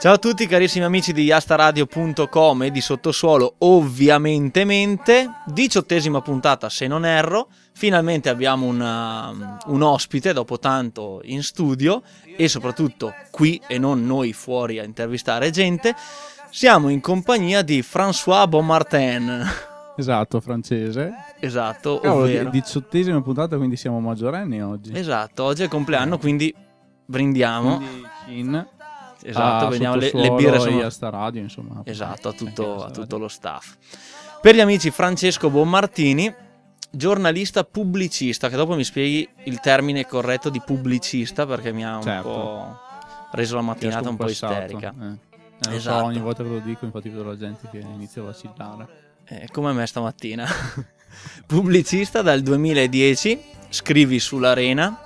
Ciao a tutti carissimi amici di yastaradio.com e di Sottosuolo ovviamente diciottesima puntata se non erro, finalmente abbiamo una, un ospite dopo tanto in studio e soprattutto qui e non noi fuori a intervistare gente, siamo in compagnia di François Bonmartin. Esatto, francese. Esatto, Cavolo, ovvero. diciottesima puntata, quindi siamo maggiorenni oggi. Esatto, oggi è il compleanno, quindi brindiamo. Quindi Esatto, a vediamo le, le birre sono... a sta radio, insomma. Esatto, a tutto, a tutto radio. lo staff. Per gli amici Francesco Bonmartini, giornalista pubblicista, che dopo mi spieghi il termine corretto di pubblicista perché mi ha un Certo. po' reso la mattinata un po' isterica. Eh. Eh, Esatto. so, ogni volta che lo dico, infatti vedo la gente che inizia a vacillare. Eh, come me stamattina. Pubblicista dal 2010, scrivi sull'Arena,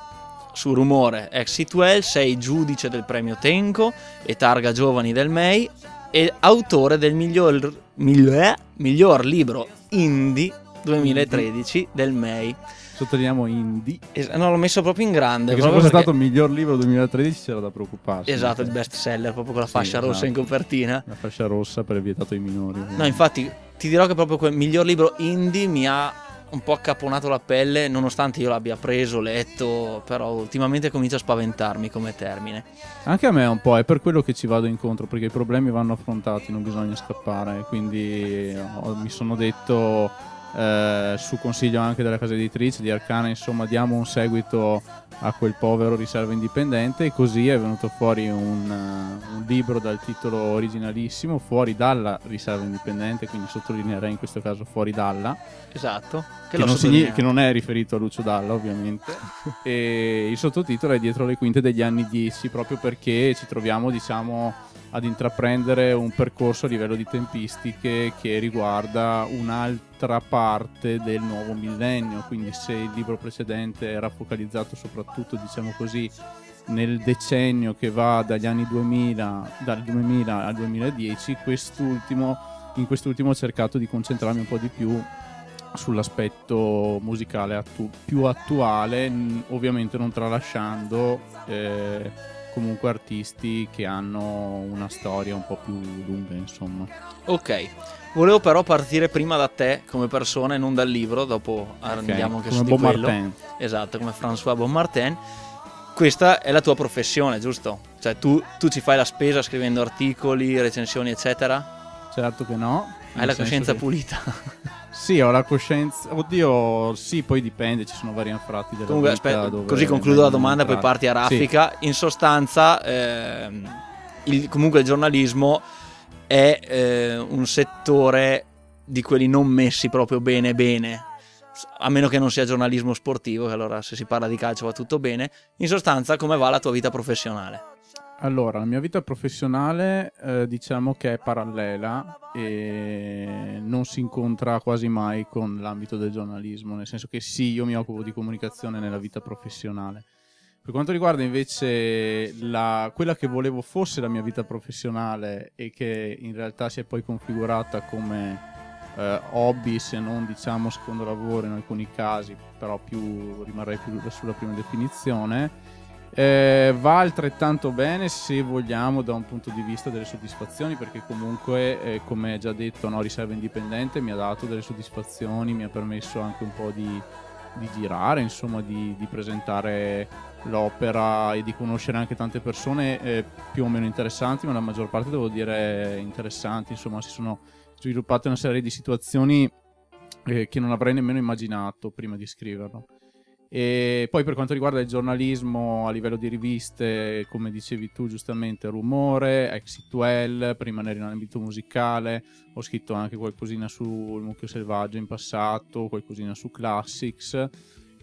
su Rumore Exitwell, sei giudice del premio Tenco e targa giovani del MEI e autore del miglior, miglior, miglior libro indie 2013 del MEI. Sottolineiamo indie. Es- no, l'ho messo proprio in grande. Perché se fosse perché- stato il miglior libro 2013 c'era da preoccuparsi. Esatto, il best seller, proprio con la Sì, fascia rossa in esatto. copertina. La fascia rossa per vietato ai minori. No, infatti ti dirò che proprio quel miglior libro indie mi ha un po' accapponato la pelle, nonostante io l'abbia preso, letto, però ultimamente comincia a spaventarmi come termine. Anche a me un po', è per quello che ci vado incontro, perché i problemi vanno affrontati, non bisogna scappare. Quindi ho- mi sono detto, eh, su consiglio anche della casa editrice di Arcana, insomma, diamo un seguito a quel povero riserva indipendente. E così è venuto fuori un, eh, un libro dal titolo originalissimo, fuori dalla riserva indipendente, quindi sottolineerei in questo caso fuori dalla Esatto. che, l'ho non, signi- che non è riferito a Lucio Dalla ovviamente e il sottotitolo è dietro le quinte degli anni 10 proprio perché ci troviamo diciamo ad intraprendere un percorso a livello di tempistiche che riguarda un'altra parte del nuovo millennio. Quindi se il libro precedente era focalizzato soprattutto diciamo così nel decennio che va dagli anni 2000 dal 2000 al 2010 quest'ultimo in quest'ultimo ho cercato di concentrarmi un po' di più sull'aspetto musicale attu- più attuale, ovviamente non tralasciando eh, comunque artisti che hanno una storia un po' più lunga, insomma. Ok. Volevo però partire prima da te come persona e non dal libro, dopo andiamo anche su di Bob quello. Martin. Esatto, come François Bonmartin. Questa è la tua professione, giusto? Cioè tu, tu ci fai la spesa scrivendo articoli, recensioni, eccetera? Certo che no. Hai la coscienza che- pulita? Sì, ho la coscienza. Oddio, sì, poi dipende, ci sono vari anfratti della Comunque, aspetta, così concludo la domanda, poi parti a raffica. In sostanza, ehm, il- comunque il giornalismo è eh, un settore di quelli non messi proprio bene bene, a meno che non sia giornalismo sportivo, che allora se si parla di calcio va tutto bene. In sostanza, come va la tua vita professionale? Allora, la mia vita professionale eh, diciamo che è parallela e non si incontra quasi mai con l'ambito del giornalismo, nel senso che sì, io mi occupo di comunicazione nella vita professionale. Per quanto riguarda invece la- quella che volevo fosse la mia vita professionale e che in realtà si è poi configurata come eh, hobby, se non diciamo secondo lavoro in alcuni casi, però più rimarrei più sulla prima definizione. Eh, va altrettanto bene se vogliamo da un punto di vista delle soddisfazioni perché comunque eh, come già detto no, riserva indipendente mi ha dato delle soddisfazioni mi ha permesso anche un po' di, di girare insomma di, di presentare l'opera e di conoscere anche tante persone eh, più o meno interessanti ma la maggior parte devo dire interessanti. Insomma si sono sviluppate una serie di situazioni eh, che non avrei nemmeno immaginato prima di scriverlo e poi per quanto riguarda il giornalismo a livello di riviste, come dicevi tu giustamente, Rumore, Exitwell, prima ero in ambito musicale, ho scritto anche qualcosina sul Mucchio Selvaggio in passato, qualcosina su Classics.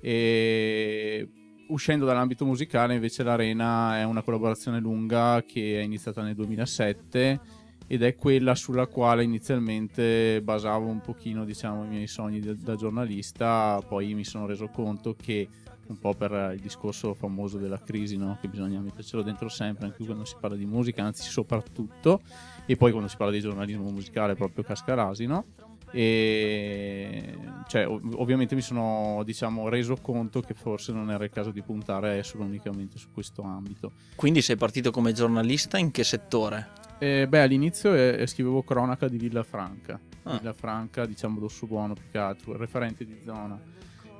E uscendo dall'ambito musicale invece l'Arena è una collaborazione lunga che è iniziata nel 2007 ed è quella sulla quale inizialmente basavo un pochino diciamo i miei sogni da, da giornalista poi mi sono reso conto che un po' per il discorso famoso della crisi no? che bisogna mettercelo dentro sempre anche quando si parla di musica anzi soprattutto e poi quando si parla di giornalismo musicale proprio cascarasino e cioè, ov- ovviamente mi sono diciamo, reso conto che forse non era il caso di puntare solo unicamente su questo ambito. Quindi sei partito come giornalista in che settore? Eh, beh, all'inizio eh, scrivevo cronaca di Villafranca, Ah. Villafranca, diciamo d'Osso Buono più che altro, referente di zona.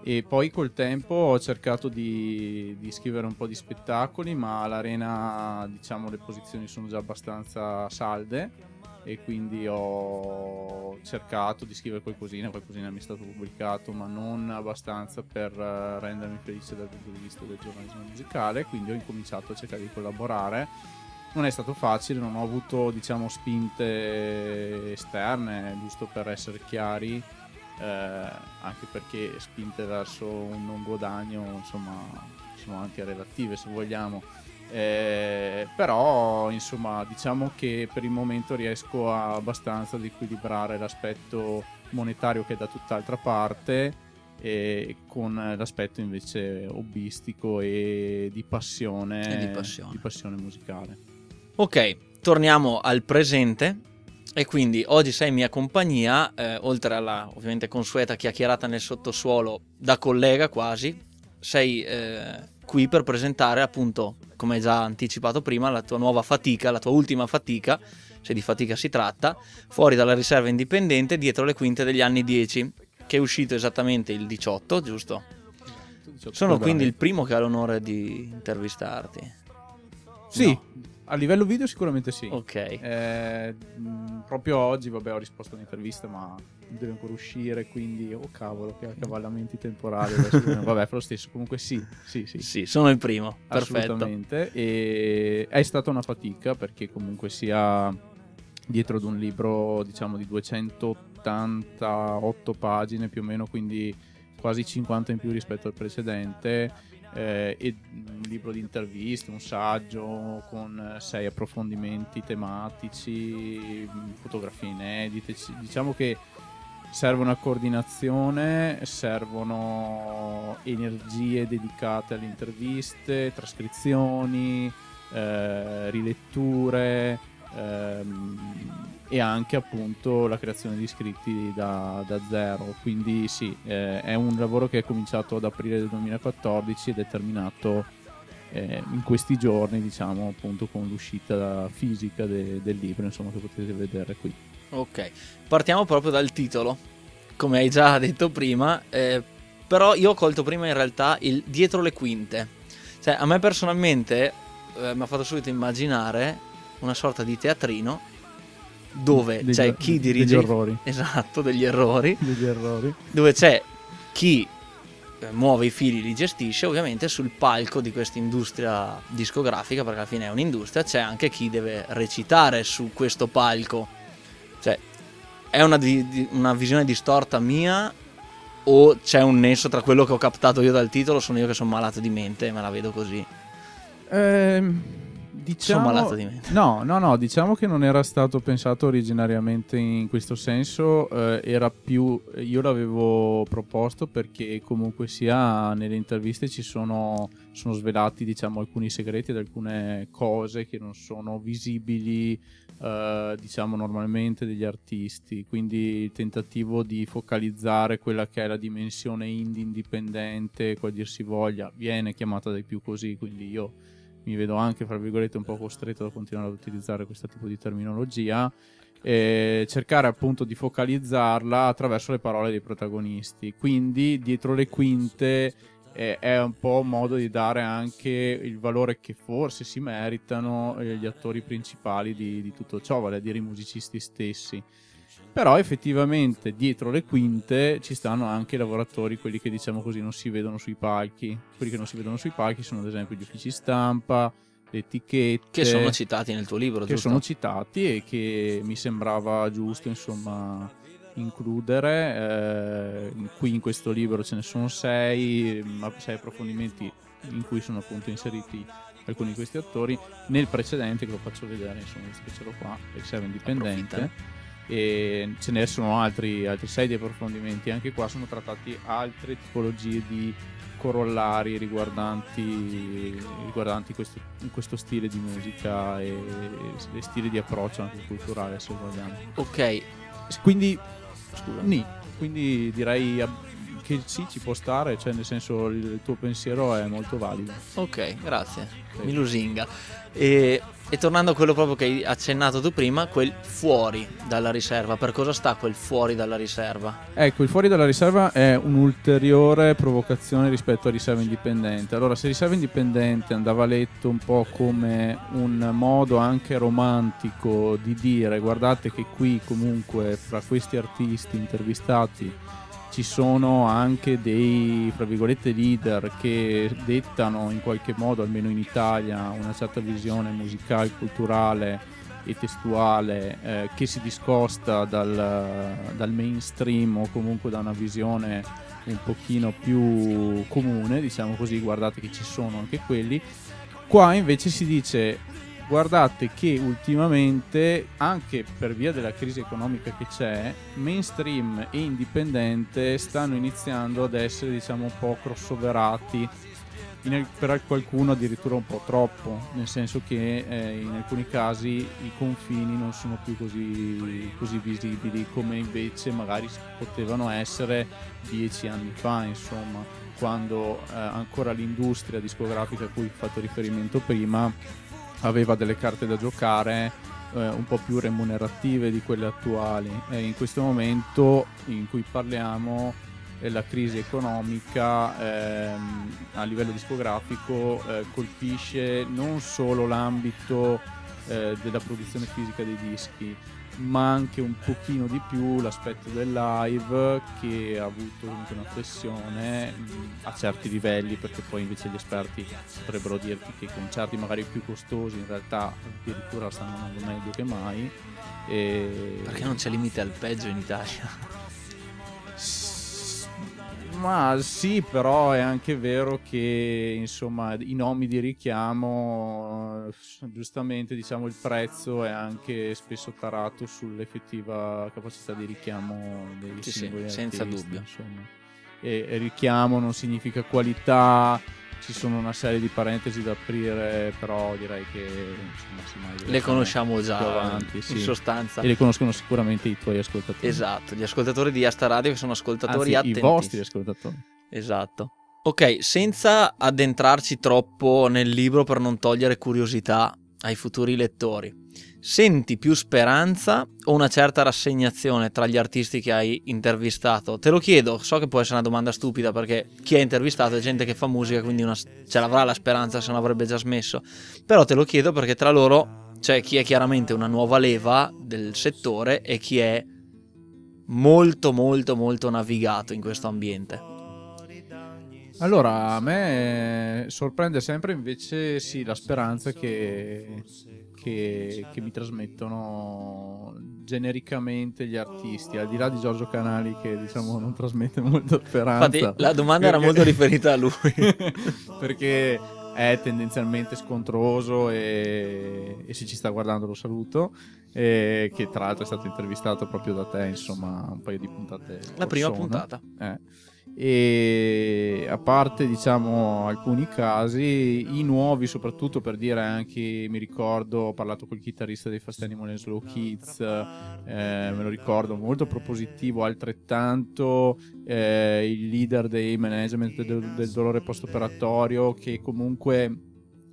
E poi col tempo ho cercato di, di scrivere un po' di spettacoli, ma all'arena diciamo le posizioni sono già abbastanza salde e quindi ho cercato di scrivere qualcosina, qualcosina mi è stato pubblicato, ma non abbastanza per eh, rendermi felice dal punto di vista del giornalismo musicale, quindi ho incominciato a cercare di collaborare. Non è stato facile, non ho avuto diciamo spinte esterne, giusto per essere chiari, eh, anche perché spinte verso un non guadagno, insomma, sono anche relative se vogliamo. Eh, però insomma diciamo che per il momento riesco abbastanza ad equilibrare l'aspetto monetario che è da tutt'altra parte e con l'aspetto invece hobbistico e di passione, E di passione. di passione musicale. Ok, torniamo al presente. E quindi oggi sei in mia compagnia, eh, oltre alla ovviamente consueta chiacchierata nel sottosuolo da collega quasi, sei eh, qui per presentare appunto, come già anticipato prima, la tua nuova fatica, la tua ultima fatica, se di fatica si tratta, fuori dalla riserva indipendente dietro le quinte degli anni 10, che è uscito esattamente il 18, giusto? Sono quindi il primo che ha l'onore di intervistarti. Sì, No. A livello video sicuramente sì. Ok. Eh, mh, proprio oggi, vabbè, ho risposto a un'intervista, ma deve ancora uscire, quindi, oh cavolo, che accavallamenti temporali. adesso, vabbè, per lo stesso, comunque sì, sì, sì. Sì, sono il primo. Perfetto. Assolutamente. E è stata una fatica perché comunque sia dietro ad un libro, diciamo, di 288 pagine più o meno, quindi quasi 50 in più rispetto al precedente. Eh, e un libro di interviste, un saggio con eh, sei approfondimenti tematici, fotografie inedite. ci- Diciamo che serve una coordinazione, servono energie dedicate alle interviste, trascrizioni, eh, riletture ehm, e anche appunto la creazione di scritti da, da zero. Quindi sì, eh, è un lavoro che è cominciato ad aprile del 2014 ed è terminato eh, in questi giorni, diciamo appunto con l'uscita fisica de- del libro, insomma che potete vedere qui. Ok, partiamo proprio dal titolo, come hai già detto prima, eh, però io ho colto prima in realtà il dietro le quinte. Cioè, a me personalmente eh, mi ha fatto subito immaginare una sorta di teatrino dove Degli- c'è chi degli dirige... errori. Esatto, degli errori. Degli errori. Dove c'è chi eh, muove i fili, li gestisce, ovviamente sul palco di questa industria discografica, perché alla fine è un'industria, c'è anche chi deve recitare su questo palco. Cioè, è una, di- di- una visione distorta mia o c'è un nesso tra quello che ho captato io dal titolo, sono io che sono malato di mente e me la vedo così. Ehm, diciamo... Sono malato di mente. No, no, no, diciamo che non era stato pensato originariamente in questo senso, eh, era più, io l'avevo proposto perché comunque sia nelle interviste ci sono, sono svelati diciamo alcuni segreti ed alcune cose che non sono visibili eh, diciamo normalmente degli artisti, quindi il tentativo di focalizzare quella che è la dimensione indie indipendente, qual dir si voglia, viene chiamata dai più così, quindi io mi vedo anche, fra virgolette, un po' costretto a continuare ad utilizzare questo tipo di terminologia. E cercare appunto di focalizzarla attraverso le parole dei protagonisti. Quindi, dietro le quinte eh, è un po' un modo di dare anche il valore che forse si meritano eh, gli attori principali di, di tutto ciò, vale a dire i musicisti stessi. Però effettivamente dietro le quinte ci stanno anche i lavoratori, quelli che diciamo così non si vedono sui palchi. Quelli che non si vedono sui palchi sono ad esempio gli uffici stampa, le etichette. Che sono citati nel tuo libro, che giusto? sono citati e che mi sembrava giusto insomma includere. Eh, qui in questo libro ce ne sono sei, ma sei approfondimenti in cui sono appunto inseriti alcuni di questi attori. Nel precedente, che lo faccio vedere, insomma, visto che ce l'ho qua, serve indipendente. Approfitta. E ce ne sono altri, altri sei di approfondimenti. Anche qua sono trattati altre tipologie di corollari riguardanti, riguardanti questo, questo stile di musica e, e stili di approccio anche culturale, se vogliamo. Ok, Quindi, scusa. nì, quindi direi ab- che sì, ci può stare, cioè nel senso il tuo pensiero è molto valido. Ok, grazie, mi lusinga. E, e tornando a quello proprio che hai accennato tu prima, quel fuori dalla riserva, per cosa sta quel fuori dalla riserva? Ecco, il fuori dalla riserva è un'ulteriore provocazione rispetto a riserva indipendente. Allora, se riserva indipendente andava letto un po' come un modo anche romantico di dire guardate che qui comunque fra questi artisti intervistati ci sono anche dei fra virgolette leader che dettano in qualche modo, almeno in Italia, una certa visione musicale, culturale e testuale eh, che si discosta dal, dal mainstream o comunque da una visione un pochino più comune, diciamo così, guardate che ci sono anche quelli. Qua invece si dice guardate che ultimamente, anche per via della crisi economica che c'è, mainstream e indipendente stanno iniziando ad essere, diciamo, un po' crossoverati. In, per qualcuno addirittura un po' troppo, nel senso che eh, in alcuni casi i confini non sono più così, così visibili come invece magari potevano essere dieci anni fa, insomma, quando eh, ancora l'industria discografica a cui ho fatto riferimento prima aveva delle carte da giocare eh, un po' più remunerative di quelle attuali. E in questo momento in cui parliamo eh, la crisi economica ehm, a livello discografico eh, colpisce non solo l'ambito eh, della produzione fisica dei dischi ma anche un pochino di più l'aspetto del live che ha avuto comunque una flessione a certi livelli perché poi invece gli esperti potrebbero dirti che i concerti magari più costosi in realtà addirittura stanno andando meglio che mai e... perché non c'è limite al peggio in Italia ma sì, però è anche vero che insomma i nomi di richiamo, giustamente diciamo il prezzo è anche spesso tarato sull'effettiva capacità di richiamo dei sì, singoli sì, senza dubbio. Insomma. E richiamo non significa qualità, ci sono una serie di parentesi da aprire, però direi che insomma, le conosciamo già avanti, sì. in sostanza. E le conoscono sicuramente i tuoi ascoltatori. Esatto, gli ascoltatori di Asta Radio che sono ascoltatori Anzi, attenti. i vostri ascoltatori. Esatto. Ok, senza addentrarci troppo nel libro per non togliere curiosità ai futuri lettori senti più speranza o una certa rassegnazione tra gli artisti che hai intervistato? Te lo chiedo, so che può essere una domanda stupida perché chi ha intervistato è gente che fa musica, quindi una, ce l'avrà la speranza se non avrebbe già smesso, però te lo chiedo perché tra loro c'è chi è chiaramente una nuova leva del settore e chi è molto molto molto navigato in questo ambiente. Allora, a me sorprende sempre invece sì la speranza che che, che, mi trasmettono genericamente gli artisti, al di là di Giorgio Canali che diciamo non trasmette molta speranza. Infatti la domanda perché... era molto riferita a lui. perché è tendenzialmente scontroso e, e, se ci sta guardando lo saluto. E che tra l'altro è stato intervistato proprio da te, insomma, un paio di puntate. La prima sono. puntata. Eh e a parte diciamo alcuni casi i nuovi soprattutto per dire anche mi ricordo ho parlato col chitarrista dei Fast Animal and Slow Kids eh, me lo ricordo molto propositivo altrettanto eh, il leader dei management del, del dolore post operatorio che comunque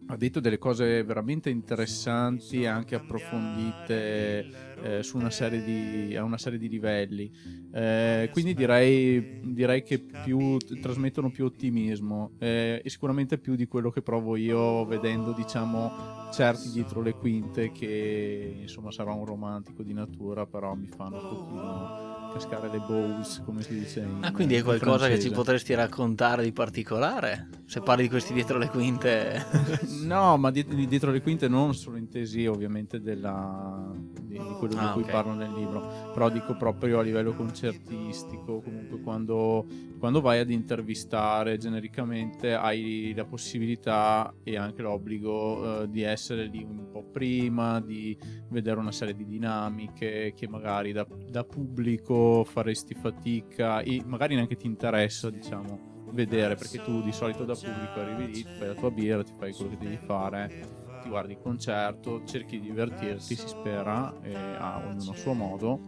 ha detto delle cose veramente interessanti anche approfondite eh, su una serie di, a una serie di livelli. Eh, quindi direi, direi, che più, trasmettono più ottimismo eh, e sicuramente più di quello che provo io vedendo diciamo certi dietro le quinte che insomma sarà un romantico di natura però mi fanno un pochino cascare le balls, come si dice in Ah, quindi è qualcosa che ci potresti raccontare di particolare? Se parli di questi dietro le quinte? no, ma dietro le quinte non solo intesi ovviamente della, di, di, quello ah, di cui okay. parlo nel libro, però dico proprio a livello concertistico, comunque quando, quando vai ad intervistare genericamente hai la possibilità e anche l'obbligo uh, di essere lì un po' prima, di vedere una serie di dinamiche che magari da, da pubblico faresti fatica e magari neanche ti interessa, diciamo, vedere perché tu di solito da pubblico arrivi lì, ti fai la tua birra, ti fai quello che devi fare, ti guardi il concerto, cerchi di divertirti, si spera, a ognuno a suo modo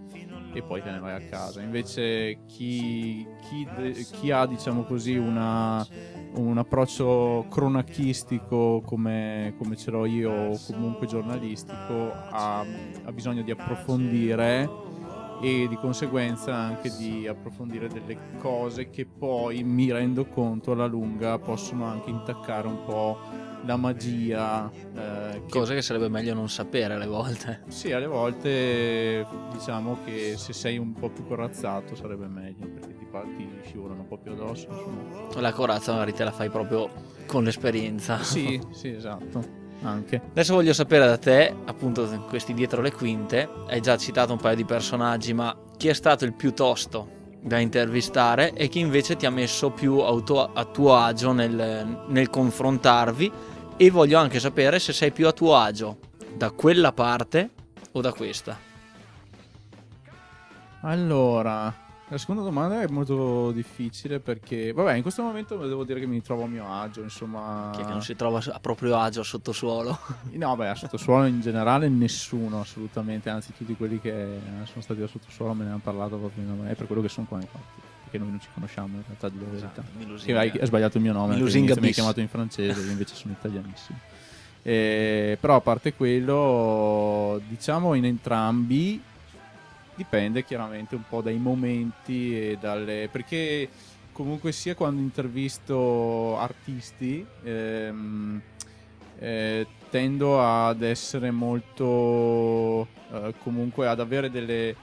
e poi te ne vai a casa. Invece chi, chi, chi ha, diciamo così, una, un approccio cronachistico come, come, ce l'ho io o comunque giornalistico ha, ha bisogno di approfondire e di conseguenza anche di approfondire delle cose che poi mi rendo conto alla lunga possono anche intaccare un po' la magia. Eh, che... Cose che sarebbe meglio non sapere alle volte. Sì, alle volte diciamo che se sei un po' più corazzato sarebbe meglio perché ti, ti scivolano un po' più addosso. Insomma. La corazza magari te la fai proprio con l'esperienza. Sì, sì, esatto. Anche. Adesso voglio sapere da te, appunto, questi dietro le quinte. Hai già citato un paio di personaggi, ma chi è stato il più tosto da intervistare e chi invece ti ha messo più auto- a tuo agio nel, nel confrontarvi? E voglio anche sapere se sei più a tuo agio da quella parte o da questa. Allora, la seconda domanda è molto difficile perché, vabbè, in questo momento devo dire che mi trovo a mio agio, insomma... Chi è che non si trova a proprio agio a sottosuolo? No, beh, a sottosuolo in generale nessuno, assolutamente, anzi tutti quelli che sono stati a sottosuolo me ne hanno parlato proprio, è per quello che sono qua infatti, perché noi non ci conosciamo in realtà di la verità. Esatto, hai, hai, sbagliato il mio nome, mi hai chiamato in francese, io invece sono italianissimo. Eh, però a parte quello, diciamo in entrambi Dipende chiaramente un po' dai momenti e dalle... perché comunque sia quando intervisto artisti ehm, eh, tendo ad essere molto eh, comunque ad avere delle,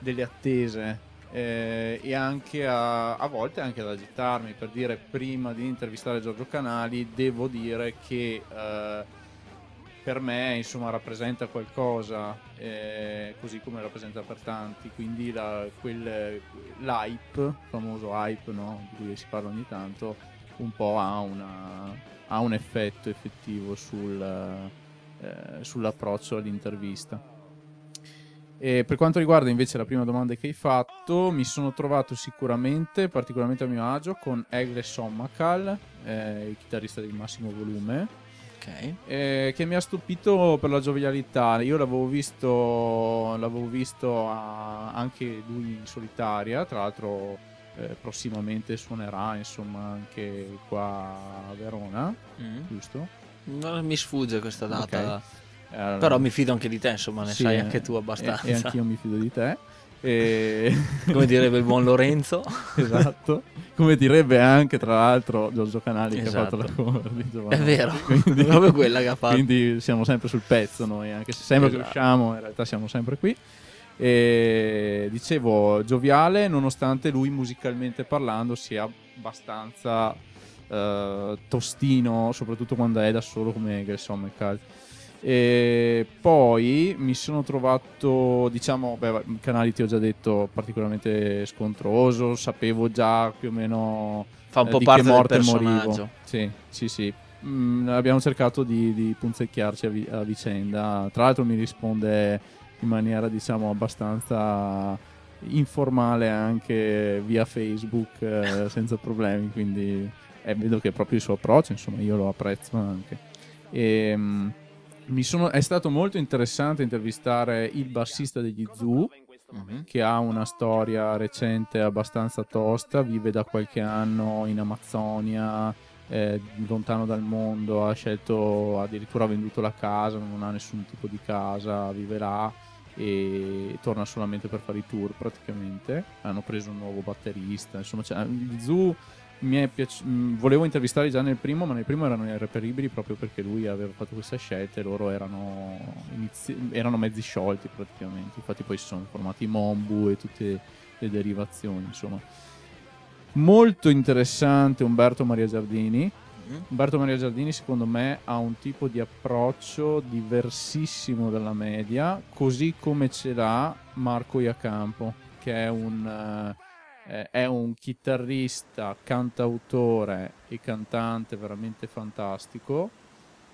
delle attese eh, e anche a, a, volte anche ad agitarmi per dire prima di intervistare Giorgio Canali devo dire che eh, per me insomma rappresenta qualcosa eh, così come rappresenta per tanti quindi la, quel, l'hype famoso hype no? di cui si parla ogni tanto un po' ha, una, ha un effetto effettivo sul, eh, sull'approccio all'intervista e per quanto riguarda invece la prima domanda che hai fatto, mi sono trovato sicuramente particolarmente a mio agio con Egle Sommakal, eh, il chitarrista del massimo volume, Okay. Eh, che mi ha stupito per la giovialità. Io l'avevo visto, l'avevo visto a, anche lui in solitaria, tra l'altro eh, prossimamente suonerà insomma anche qua a Verona, mm. giusto? Non mi sfugge questa data. Okay. Allora, Però mi fido anche di te, insomma, ne sì, sai anche tu abbastanza. E, e anch'io mi fido di te. E... Come direbbe il buon Lorenzo. esatto. Come direbbe anche, tra l'altro, Giorgio Canali esatto. che ha fatto la esatto. cover di Giovanni. È vero, quindi, proprio quella che ha fatto. Quindi siamo sempre sul pezzo noi, anche se sembra esatto. che usciamo, in realtà siamo sempre qui. E dicevo, gioviale, nonostante lui musicalmente parlando sia abbastanza uh, tostino, soprattutto quando è da solo come Gelson McCall. E poi mi sono trovato, diciamo, beh, canali ti ho già detto, particolarmente scontroso, sapevo già più o meno fa un eh, po' parte del personaggio. Morivo. Sì, sì, sì. Mm, abbiamo cercato di, di punzecchiarci a, vi- a, vicenda. Tra l'altro mi risponde in maniera, diciamo, abbastanza informale anche via Facebook eh, senza problemi, quindi eh, vedo che è proprio il suo approccio, insomma, io lo apprezzo anche. E, ehm, sono, è stato molto interessante intervistare il bassista degli Zoo, uh-huh. che ha una storia recente abbastanza tosta, vive da qualche anno in Amazzonia, eh, lontano dal mondo, ha scelto, addirittura ha venduto la casa, non ha nessun tipo di casa, vive là e torna solamente per fare i tour praticamente. Hanno preso un nuovo batterista, insomma, cioè, gli Zoo piaci- mm, volevo intervistarli già nel primo, ma nel primo erano irreperibili proprio perché lui aveva fatto questa scelta e loro erano, inizi- erano mezzi sciolti praticamente. Infatti poi si sono formati i Mombu e tutte le derivazioni, insomma. Molto interessante Umberto Maria Giardini. Mm-hmm. Umberto Maria Giardini secondo me ha un tipo di approccio diversissimo dalla media, così come ce l'ha Marco Iacampo, che è un... Uh, eh, è un chitarrista, cantautore e cantante veramente fantastico,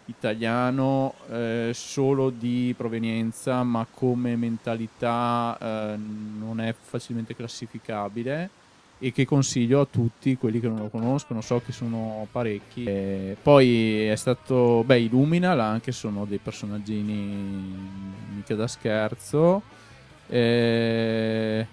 italiano eh, solo di provenienza, ma come mentalità eh, non è facilmente classificabile e che consiglio a tutti quelli che non lo conoscono, so che sono parecchi. E poi è stato, beh, Illumina, là anche sono dei personaggini mica da scherzo Eh...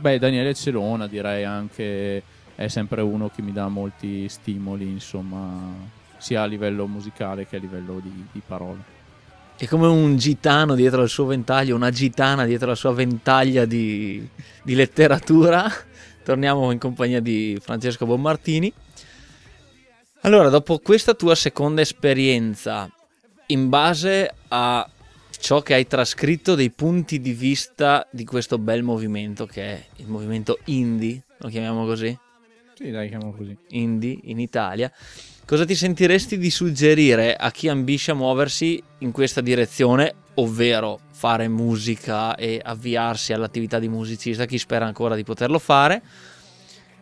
Beh, Daniele Celona direi anche è sempre uno che mi dà molti stimoli, insomma, sia a livello musicale che a livello di, di parole. È come un gitano dietro al suo ventaglio, una gitana dietro la sua ventaglia di, di letteratura. Torniamo in compagnia di Francesco Bommartini. Allora, dopo questa tua seconda esperienza, in base a ciò che hai trascritto dei punti di vista di questo bel movimento che è il movimento indie, lo chiamiamo così? Sì, dai, chiamiamo così. Indie in Italia cosa ti sentiresti di suggerire a chi ambisce a muoversi in questa direzione, ovvero fare musica e avviarsi all'attività di musicista, chi spera ancora di poterlo fare,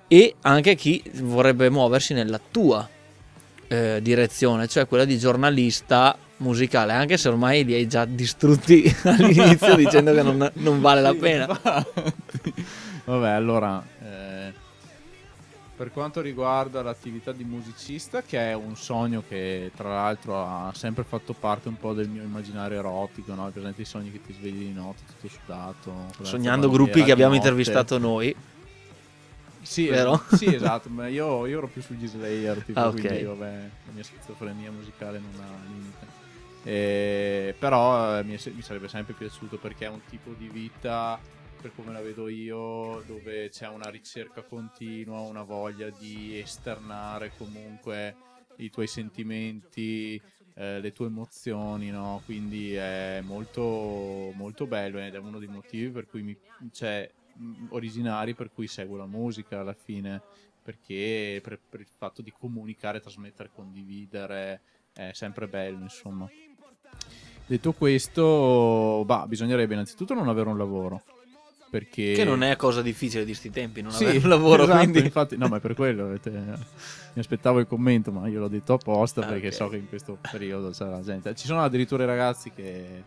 e anche chi vorrebbe muoversi nella tua eh, direzione, cioè quella di giornalista musicale, anche se ormai li hai già distrutti all'inizio dicendo che non, non vale la pena. Vabbè, allora per quanto riguarda l'attività di musicista, che è un sogno che tra l'altro ha sempre fatto parte un po' del mio immaginario erotico, no? presente i sogni che ti svegli di notte tutto sudato. Sognando gruppi che abbiamo notte. intervistato noi. Sì, vero? sì esatto, ma io, io, ero più sugli Slayer, tipo, ah, okay. quindi vabbè, la mia schizofrenia musicale non ha limite. E, però eh, mi, mi sarebbe sempre piaciuto perché è un tipo di vita per come la vedo io, dove c'è una ricerca continua, una voglia di esternare comunque i tuoi sentimenti, eh, le tue emozioni, no? Quindi è molto, molto bello ed è uno dei motivi per cui mi, cioè, originari per cui seguo la musica alla fine, perché per, per il fatto di comunicare, trasmettere, condividere è sempre bello, insomma. Detto questo, bah, bisognerebbe innanzitutto non avere un lavoro perché... Che non è cosa difficile di sti tempi, non sì, avere un lavoro. Esatto, quindi... infatti, no, ma è per quello. Avete... Mi aspettavo il commento, ma io l'ho detto apposta ah, perché okay. so che in questo periodo c'è la gente. Ci sono addirittura ragazzi che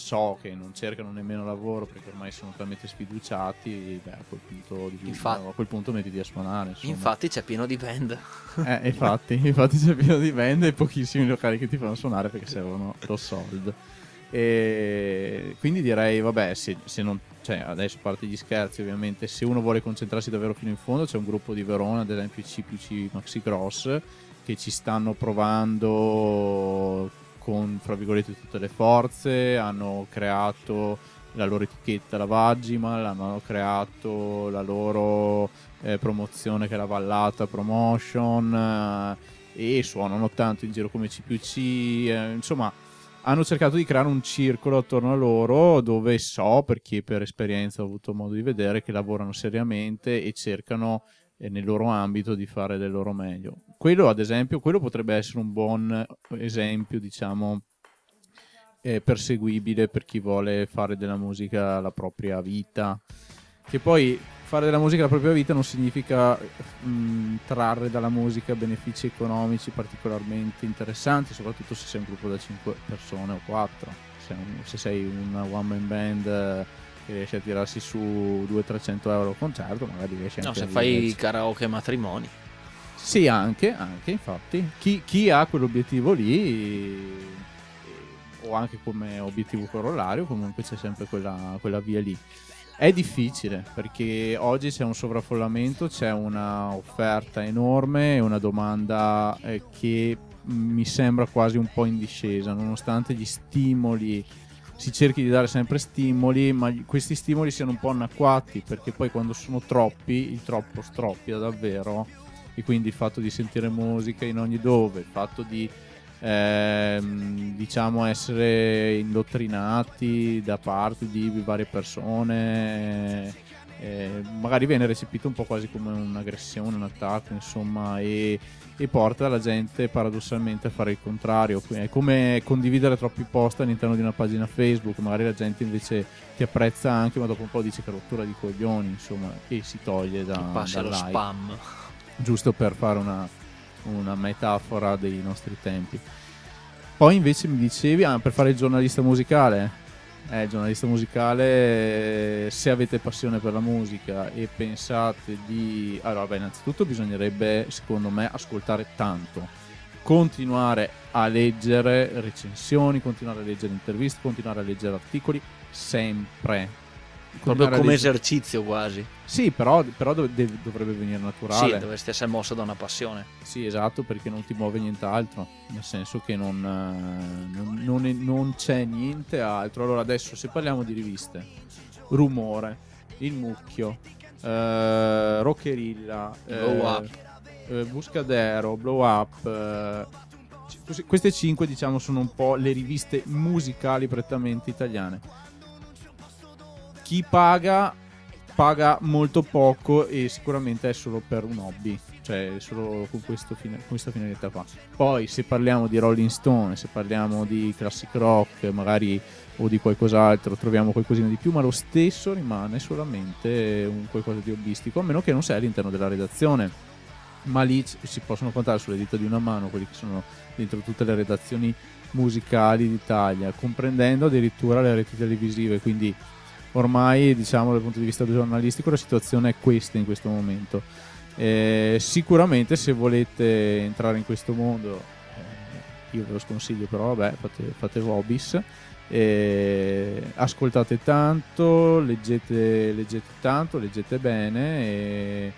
so che non cercano nemmeno lavoro perché ormai sono talmente sfiduciati. Beh, a quel punto, di... infatti, a quel punto mettiti a suonare. Insomma. Infatti c'è pieno di band. Eh, infatti, infatti c'è pieno di band e pochissimi locali che ti fanno suonare perché servono lo soldo. E quindi direi, vabbè, se, se non cioè adesso a parte gli scherzi ovviamente, se uno vuole concentrarsi davvero fino in fondo c'è un gruppo di Verona, ad esempio CPC Maxi Cross, che ci stanno provando con, fra virgolette, tutte le forze, hanno creato la loro etichetta, la Vagimal, hanno creato la loro eh, promozione che è la Vallata Promotion eh, e suonano tanto in giro come CPC, eh, insomma hanno cercato di creare un circolo attorno a loro dove so, perché per esperienza ho avuto modo di vedere, che lavorano seriamente e cercano nel loro ambito di fare del loro meglio. Quello, ad esempio, quello potrebbe essere un buon esempio, diciamo, eh, perseguibile per chi vuole fare della musica la propria vita. Che poi fare della musica la propria vita non significa mh, trarre dalla musica benefici economici particolarmente interessanti, soprattutto se sei un gruppo da 5 persone o 4. Se, un, se sei una one man band eh, che riesce a tirarsi su 200-300 euro al concerto, magari riesci anche no, a... No, se fai karaoke matrimoni. Sì, anche, anche infatti. Chi, chi ha quell'obiettivo lì o anche come obiettivo corollario, comunque c'è sempre quella, quella via lì. È difficile perché oggi c'è un sovraffollamento, c'è una offerta enorme e una domanda eh, che mi sembra quasi un po' in discesa, nonostante gli stimoli si cerchi di dare sempre stimoli, ma questi stimoli siano un po' anacquati perché poi quando sono troppi, il troppo stroppia davvero e quindi il fatto di sentire musica in ogni dove, il fatto di ehm, diciamo essere indottrinati da parte di varie persone eh, magari viene recepito un po' quasi come un'aggressione, un attacco insomma e, e, porta la gente paradossalmente a fare il contrario. È come condividere troppi post all'interno di una pagina Facebook. Magari la gente invece ti apprezza anche ma dopo un po' dice che rottura di coglioni insomma e si toglie da, passa lo spam. Giusto per fare una una metafora dei nostri tempi. Poi invece mi dicevi, ah, per fare il giornalista musicale, eh, giornalista musicale, se avete passione per la musica e pensate di... Allora, beh, innanzitutto bisognerebbe, secondo me, ascoltare tanto, continuare a leggere recensioni, continuare a leggere interviste, continuare a leggere articoli, sempre. Proprio come esercizio quasi. Sì, però, però dov- dovrebbe venire naturale. Sì, dovresti essere mosso da una passione. Sì, esatto, perché non ti muove nient'altro, nel senso che non, eh, non- non è- non c'è niente altro. Allora adesso se parliamo di riviste, Rumore, Il Mucchio, eh, Roccherilla, Blow Up. eh, Buscadero, Blow Up, eh, c- queste cinque diciamo sono un po' le riviste musicali prettamente italiane. Chi paga paga molto poco e sicuramente è solo per un hobby, cioè solo con, fine- con questa finalità qua. Poi se parliamo di Rolling Stone, se parliamo di classic rock, magari o di qualcos'altro, troviamo qualcosina di più, ma lo stesso rimane solamente un qualcosa di hobbistico, a meno che non sia all'interno della redazione. Ma lì si possono contare sulle dita di una mano quelli che sono dentro tutte le redazioni musicali d'Italia, comprendendo addirittura le reti televisive, quindi ormai diciamo dal punto di vista giornalistico la situazione è questa in questo momento. Eh, sicuramente se volete entrare in questo mondo eh, io ve lo sconsiglio però vabbè fate, fate hobbies. Eh, ascoltate tanto leggete, leggete tanto leggete bene e,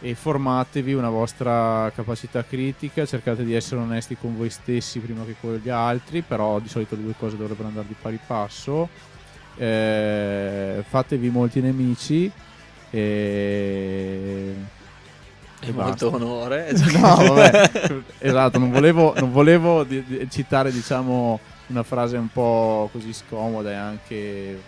e formatevi una vostra capacità critica cercate di essere onesti con voi stessi prima che con gli altri però di solito le due cose dovrebbero andare di pari passo eh, fatevi molti nemici e, È e molto basta. onore. no vabbè esatto non volevo, non volevo di- di- citare diciamo una frase un po' così scomoda e anche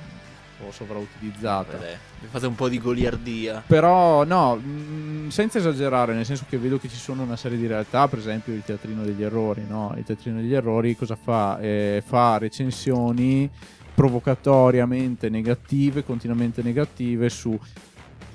un po' sovrautilizzata Vabbè, fate un po' di goliardia. però no, mh, senza esagerare, nel senso che vedo che ci sono una serie di realtà, per esempio il teatrino degli errori, no? Il teatrino degli errori cosa fa? Eh, fa recensioni provocatoriamente negative, continuamente negative su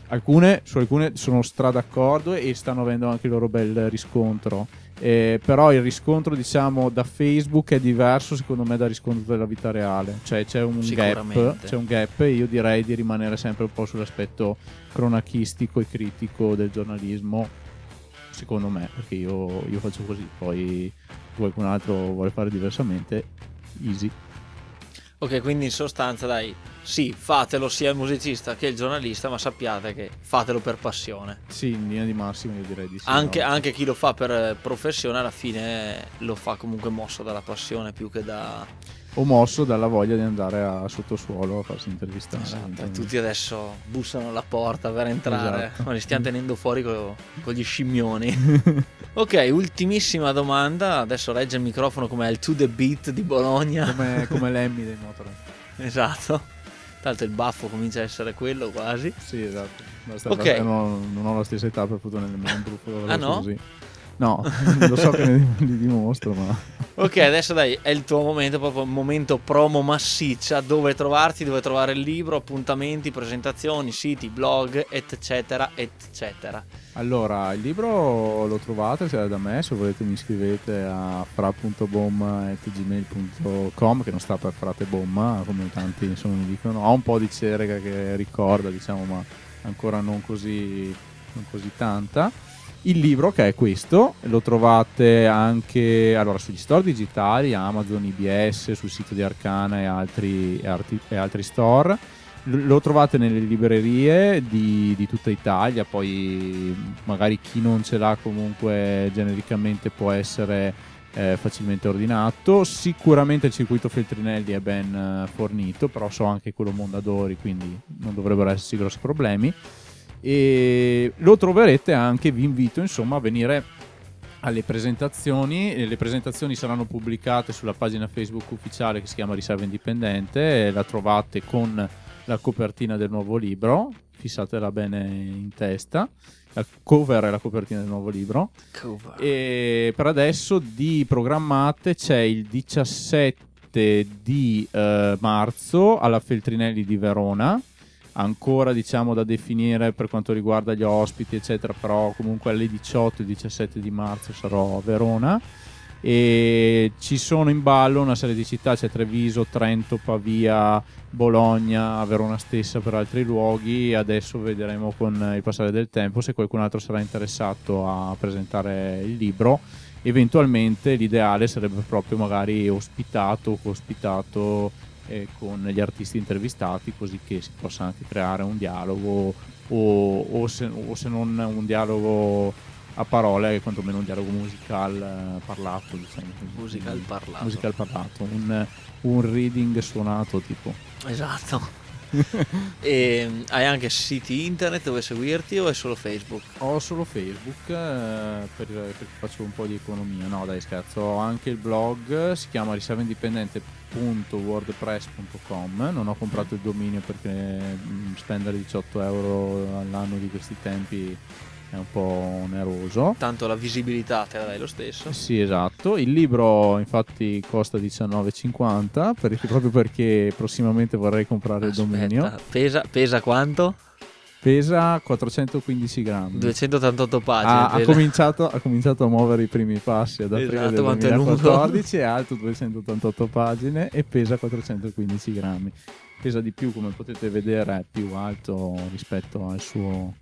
alcune, su alcune sono stra d'accordo e stanno avendo anche il loro bel riscontro. Eh, però il riscontro diciamo da Facebook è diverso secondo me dal riscontro della vita reale. Cioè c'è un gap c'è un gap e io direi di rimanere sempre un po' sull'aspetto cronachistico e critico del giornalismo secondo me perché io, io faccio così. Poi qualcun altro vuole fare diversamente easy Ok, quindi in sostanza, dai, sì, fatelo sia il musicista che il giornalista, ma sappiate che fatelo per passione. sì in linea di massima io direi di sì anche, no? anche chi lo fa per professione, alla fine lo fa comunque mosso dalla passione più che da. O mosso dalla voglia di andare a sottosuolo a farsi intervistare Esatto, e tutti adesso bussano alla porta per entrare, Esatto. ma li stiamo tenendo fuori co- con gli scimmioni. ok, ultimissima domanda. Adesso regge il microfono come il To The Beat di Bologna. come, come l'Emmy dei Motorhead esatto. Tanto il baffo comincia a essere quello quasi. Sì, esatto. Basta- Ok. non, non ho la stessa età per nemmeno un truffo Ah, no? così. No, lo so che ne li dimostro, ma Ok, adesso dai, è il tuo momento, proprio momento promo massiccia, dove trovarti, dove trovare il libro, appuntamenti, presentazioni, siti, blog, eccetera, eccetera. allora il libro lo trovate se è da me, se volete mi scrivete a fra.bomma.gmail.com che non sta per frate bomma, come tanti insomma mi dicono. Ha un po' di cerega che ricorda, diciamo, ma ancora non così, non così tanta. Il libro che è questo lo trovate anche allora, sugli store digitali, Amazon, IBS, sul sito di Arcana e altri, e altri, store. Lo trovate nelle librerie di, di tutta Italia, poi magari chi non ce l'ha comunque genericamente può essere eh, facilmente ordinato. Sicuramente il circuito Feltrinelli è ben eh, fornito, però so anche quello Mondadori, quindi non dovrebbero esserci grossi problemi e lo troverete anche vi invito insomma a venire alle presentazioni. Le presentazioni saranno pubblicate sulla pagina Facebook ufficiale che si chiama Riserva Indipendente. La trovate con la copertina del nuovo libro. Fissatela bene in testa. La cover è la copertina del nuovo libro. E per adesso di programmate c'è il 17 di eh, marzo alla Feltrinelli di Verona ancora diciamo da definire per quanto riguarda gli ospiti eccetera però comunque alle 18 e 17 di marzo sarò a Verona e ci sono in ballo una serie di città, c'è Treviso, Trento, Pavia, Bologna, Verona stessa per altri luoghi. Adesso vedremo con il passare del tempo se qualcun altro sarà interessato a presentare il libro. Eventualmente l'ideale sarebbe proprio magari ospitato o ospitato eh, con gli artisti intervistati così che si possa anche creare un dialogo o, o, se, o se non un dialogo a parole, quantomeno un dialogo musical eh, parlato. Diciamo, musical parlato. Musical parlato, un, un reading suonato tipo. Esatto. e hai anche siti internet dove seguirti o è solo Facebook? Ho solo Facebook eh, per, perché faccio un po' di economia. No, dai, scherzo. Ho anche il blog, si chiama riservaindipendente.wordpress.com. Non ho comprato il dominio perché mm, spendere 18 euro all'anno di questi tempi è un po' oneroso. Tanto la visibilità te la dai lo stesso. Sì, esatto. Il libro infatti costa 19,50 perché, proprio perché prossimamente vorrei comprare Aspetta, il dominio. Pesa, pesa quanto? Pesa 415 grammi. 288 pagine. Ha, ha, cominciato, ha, cominciato, a muovere i primi passi ad aprile esatto, del 2014, è, è alto 288 pagine e pesa 415 grammi. Pesa di più, come potete vedere, è più alto rispetto al suo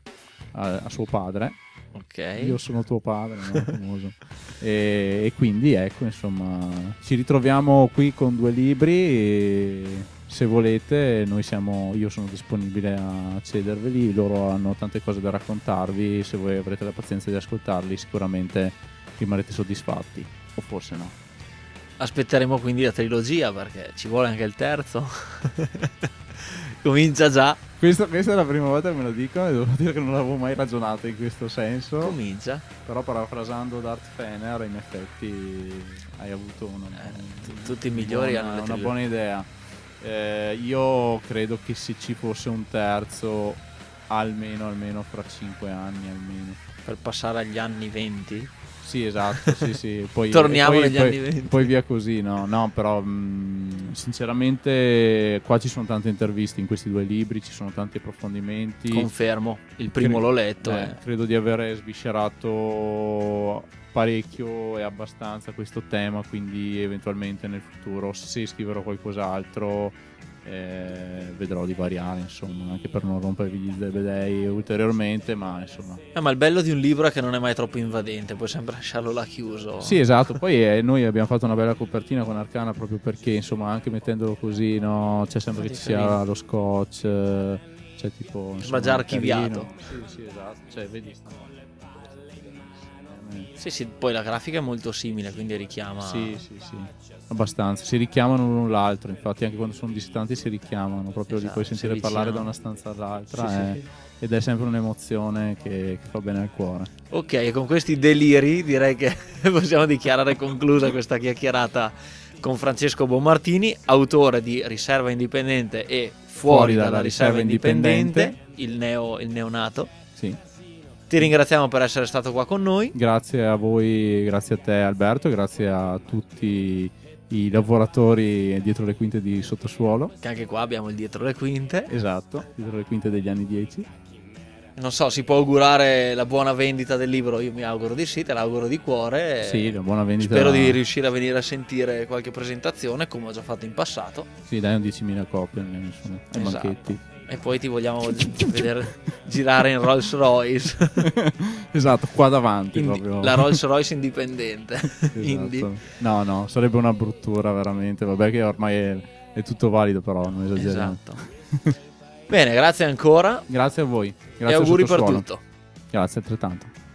a, a suo padre. Ok. Io sono tuo padre, no? famoso. e, e, quindi ecco, insomma, ci ritroviamo qui con due libri. E se volete, noi siamo, io sono disponibile a cederveli. Loro hanno tante cose da raccontarvi. Se voi avrete la pazienza di ascoltarli, sicuramente rimarrete soddisfatti, o forse no. Aspetteremo quindi la trilogia perché ci vuole anche il terzo. Comincia già. Questa, questa, è la prima volta che me lo dicono e devo dire che non l'avevo mai ragionato in questo senso. Comincia. Però parafrasando Darth Fener, in effetti hai avuto una, eh, tutti i migliori buona, hanno una buona idea. Eh, io credo che se ci fosse un terzo, almeno, almeno fra 5 anni, almeno. Per passare agli anni 20? Sì, esatto, sì, sì. Poi, Torniamo poi, negli poi, anni 20. Poi via così, no? No, però mh, sinceramente qua ci sono tante interviste in questi due libri, ci sono tanti approfondimenti. Confermo, il primo Cre- l'ho letto. Eh, eh. Credo di aver sviscerato parecchio e abbastanza questo tema, quindi eventualmente nel futuro se scriverò qualcos'altro eh, vedrò di variare insomma anche per non rompervi gli zebedei ulteriormente ma insomma. Eh, ma il bello di un libro è che non è mai troppo invadente puoi sempre lasciarlo là chiuso. Sì esatto poi eh, noi abbiamo fatto una bella copertina con Arcana proprio perché insomma anche mettendolo così no, c'è sempre che ci sia lo scotch c'è tipo insomma, già archiviato sì sì esatto cioè vedi sì, sì, poi la grafica è molto simile, quindi richiama. Sì, sì, sì. Abbastanza. Si richiamano l'uno l'altro, infatti, anche quando sono distanti si richiamano. Proprio esatto, li puoi sentire parlare da una stanza all'altra. Sì, è... sì, sì. Ed è sempre un'emozione che, che, fa bene al cuore. Ok, con questi deliri direi che possiamo dichiarare conclusa questa chiacchierata con Francesco Bommartini, autore di Riserva Indipendente e Fuori, Fuori dalla, dalla, Riserva, Indipendente, Indipendente il, neo, il neonato. Sì. Ti ringraziamo per essere stato qua con noi. Grazie a voi, grazie a te Alberto, grazie a tutti i lavoratori dietro le quinte di sottosuolo. Che anche qua abbiamo il dietro le quinte. Esatto, dietro le quinte degli anni 10. Non so, si può augurare la buona vendita del libro? Io mi auguro di sì, te l'auguro di cuore. Sì, la buona vendita. Spero di riuscire a venire a sentire qualche presentazione come ho già fatto in passato. Sì, dai un 10.000 copie almeno, insomma, ai esatto. banchetti e poi ti vogliamo vedere girare in Rolls Royce. esatto, qua davanti Indi- proprio. La Rolls Royce indipendente. esatto. No, no, sarebbe una bruttura veramente. Vabbè che ormai è, è tutto valido però, non esageriamo. Esatto. Bene, grazie ancora. Grazie a voi. Grazie e auguri per tutto. Grazie altrettanto.